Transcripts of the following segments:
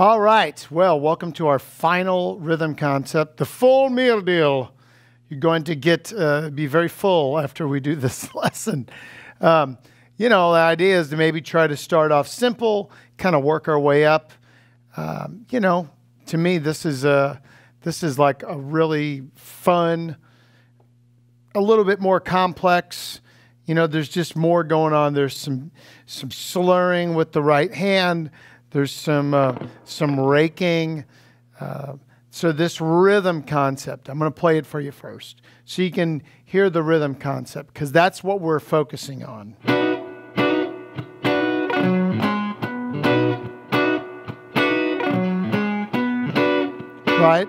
All right. Well, welcome to our final rhythm concept, the full meal deal. You're going to get uh, be very full after we do this lesson. Um, you know, the idea is to maybe try to start off simple, kind of work our way up. Um, you know, to me, this is a this is like a really fun, a little bit more complex. You know, there's just more going on. There's some some slurring with the right hand. There's some uh, some raking. Uh, so this rhythm concept, I'm going to play it for you first, so you can hear the rhythm concept, because that's what we're focusing on. Right?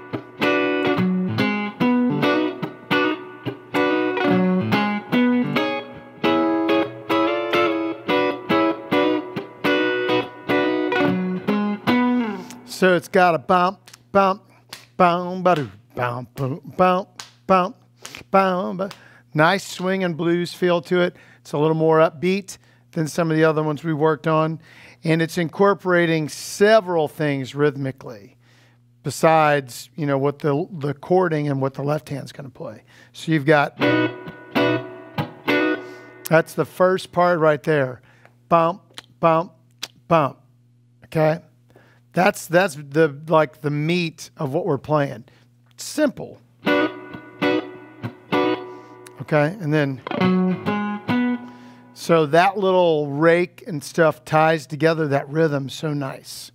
So it's got a bump, bump, bump, ba bump, bump, bump, bump, bump. Nice swing and blues feel to it. It's a little more upbeat than some of the other ones we worked on. And it's incorporating several things rhythmically besides, you know, what the, the chording and what the left hand's going to play. So you've got, that's the first part right there. Bump, bump, bump. Okay? That's that's the like the meat of what we're playing. Simple. Okay, and then so that little rake and stuff ties together that rhythm so nice.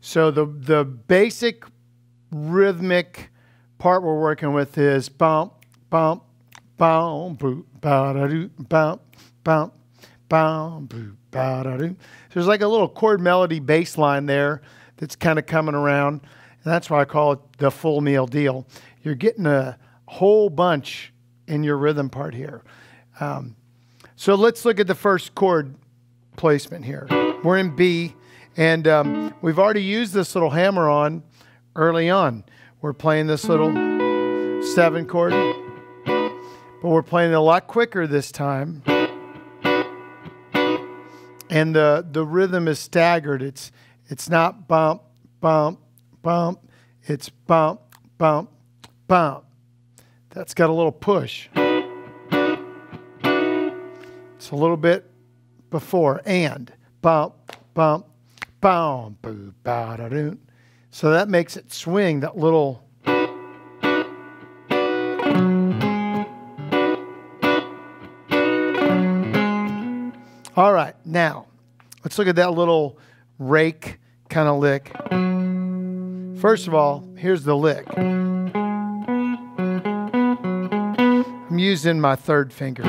So the the basic rhythmic part we're working with is bump, bump, bump, boop, ba da doo, bump, bump, bump, boop, ba da doo. There's like a little chord melody bass line there that's kind of coming around. And that's why I call it the full meal deal. You're getting a whole bunch in your rhythm part here. Um, so let's look at the first chord placement here. We're in B, and um, we've already used this little hammer on early on. We're playing this little seven chord, but we're playing it a lot quicker this time. And the, the rhythm is staggered. It's it's not bump, bump, bump. It's bump, bump, bump. That's got a little push. It's a little bit before and bump, bump, bump, da doo. So that makes it swing that little. All right, now let's look at that little rake kind of lick. First of all, here's the lick. I'm using my third finger.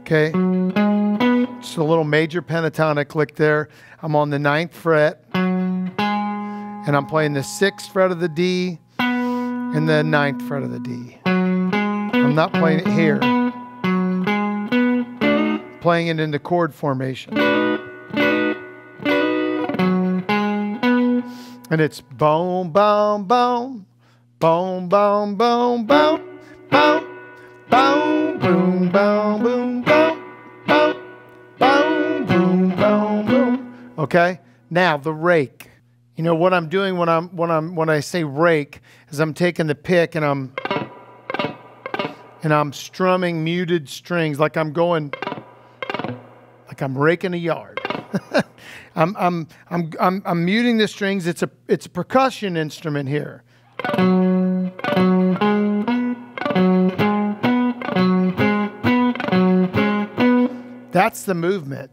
Okay. Just a little major pentatonic lick there. I'm on the ninth fret. And I'm playing the sixth fret of the D and the ninth fret of the D. I'm not playing it here playing it into chord formation. And it's boom, boom, boom, boom, boom, boom, boom, boom, boom, boom, boom, boom, boom, boom, boom, boom, boom, boom. Okay? Now the rake. You know what I'm doing when I'm when I'm when I say rake is I'm taking the pick and I'm and I'm strumming muted strings like I'm going like I'm raking a yard. I'm, I'm, I'm, I'm, I'm muting the strings. It's a, it's a percussion instrument here. That's the movement,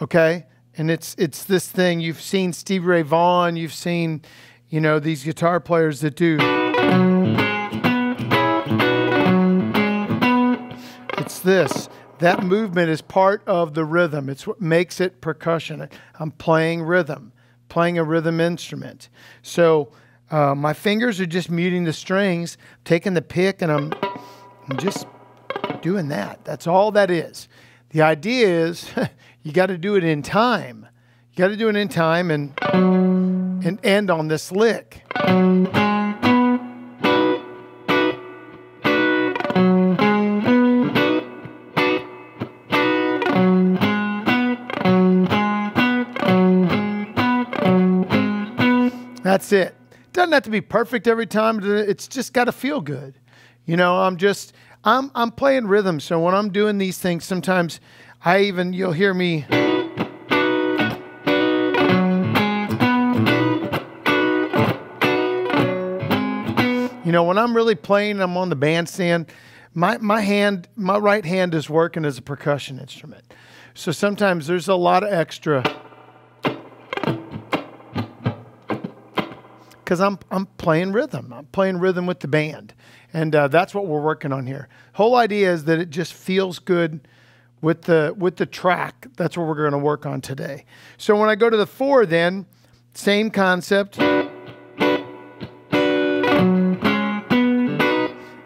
okay? And it's, it's this thing. You've seen Stevie Ray Vaughan. You've seen, you know, these guitar players that do. It's this that movement is part of the rhythm. It's what makes it percussion. I'm playing rhythm, playing a rhythm instrument. So uh, my fingers are just muting the strings, taking the pick, and I'm, I'm just doing that. That's all that is. The idea is you got to do it in time. You got to do it in time and and end on this lick. That's it. Doesn't have to be perfect every time. It's just got to feel good. You know, I'm just I'm I'm playing rhythm. So when I'm doing these things, sometimes I even you'll hear me. You know, when I'm really playing, I'm on the bandstand. My my hand, my right hand is working as a percussion instrument. So sometimes there's a lot of extra. Because I'm I'm playing rhythm. I'm playing rhythm with the band, and uh, that's what we're working on here. Whole idea is that it just feels good with the with the track. That's what we're going to work on today. So when I go to the four, then same concept.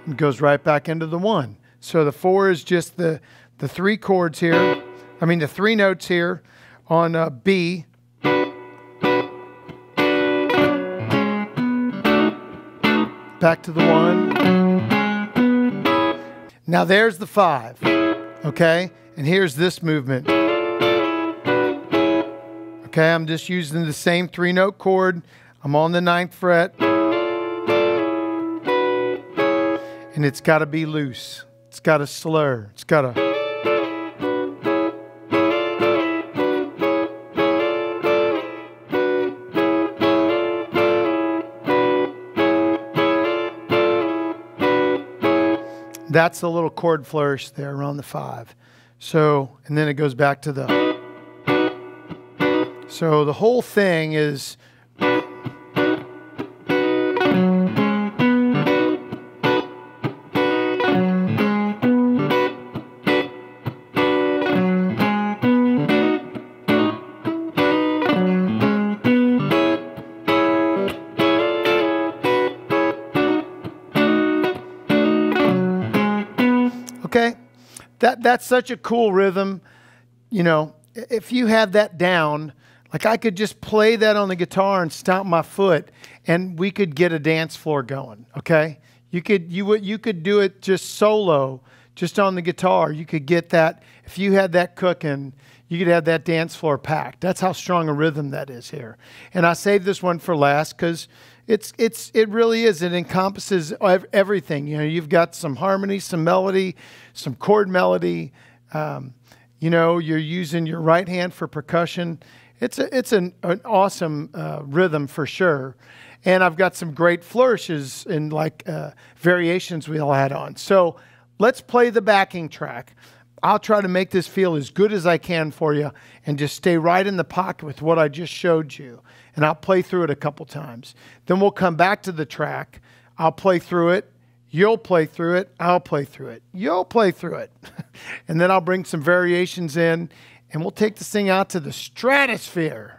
It goes right back into the one. So the four is just the the three chords here. I mean the three notes here on uh, B back to the one. Now there's the five, okay? And here's this movement. Okay, I'm just using the same three note chord. I'm on the ninth fret. And it's got to be loose. It's got to slur. It's got That's the little chord flourish there around the five. So, and then it goes back to the. So the whole thing is That that's such a cool rhythm. You know, if you have that down, like I could just play that on the guitar and stomp my foot and we could get a dance floor going, okay? You could you would you could do it just solo, just on the guitar. You could get that if you had that cooking, you could have that dance floor packed. That's how strong a rhythm that is here. And I saved this one for last cuz it's it's it really is. It encompasses everything. You know, you've got some harmony, some melody, some chord melody. Um, you know, you're using your right hand for percussion. It's a, it's an, an awesome uh, rhythm for sure. And I've got some great flourishes and like uh, variations we'll add on. So let's play the backing track. I'll try to make this feel as good as I can for you and just stay right in the pocket with what I just showed you. And I'll play through it a couple times. Then we'll come back to the track. I'll play through it. You'll play through it. I'll play through it. You'll play through it. and then I'll bring some variations in and we'll take this thing out to the stratosphere.